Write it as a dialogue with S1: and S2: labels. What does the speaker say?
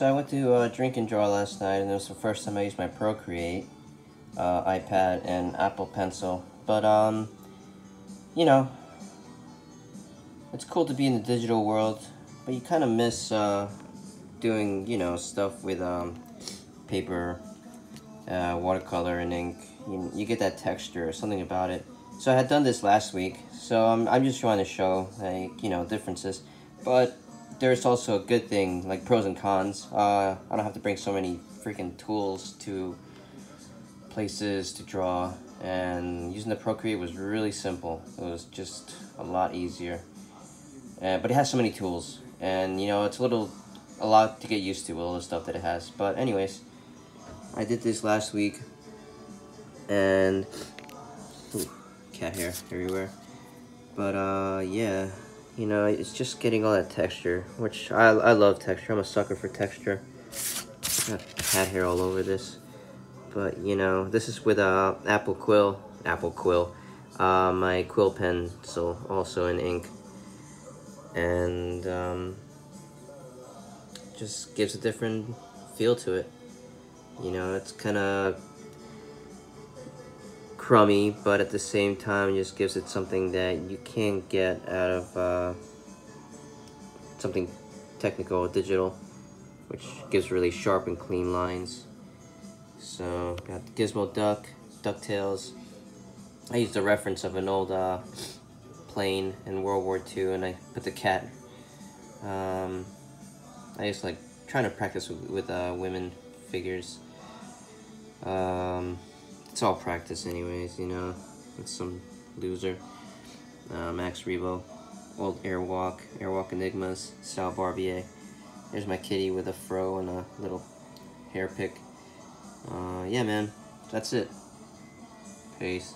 S1: So I went to uh, drink and draw last night, and it was the first time I used my Procreate uh, iPad and Apple Pencil. But um, you know, it's cool to be in the digital world, but you kind of miss uh, doing you know stuff with um, paper, uh, watercolor, and ink. You, you get that texture, or something about it. So I had done this last week, so um, I'm just trying to show like you know differences, but there's also a good thing, like pros and cons. Uh, I don't have to bring so many freaking tools to places to draw, and using the Procreate was really simple. It was just a lot easier. Uh, but it has so many tools, and you know, it's a little, a lot to get used to with all the stuff that it has. But anyways, I did this last week, and ooh, cat hair everywhere. But uh, yeah you know, it's just getting all that texture, which I, I love texture. I'm a sucker for texture. Got cat hair all over this. But, you know, this is with uh, Apple Quill, Apple Quill, uh, my quill pencil, also in ink. And, um, just gives a different feel to it. You know, it's kind of crummy, but at the same time just gives it something that you can't get out of uh, something technical or digital, which gives really sharp and clean lines. So got Gizmo Duck, DuckTales. I used a reference of an old uh, plane in World War II, and I put the cat. Um, I just like trying to practice with, with uh, women figures. Um, it's all practice anyways, you know. It's some loser. Uh, Max Rebo, old Airwalk, Airwalk Enigmas, Sal Barbier. There's my kitty with a fro and a little hair pick. Uh, yeah, man, that's it. Peace.